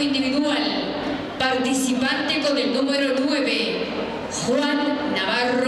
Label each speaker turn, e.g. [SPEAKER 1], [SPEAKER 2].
[SPEAKER 1] individual, participante con el número 9, Juan Navarro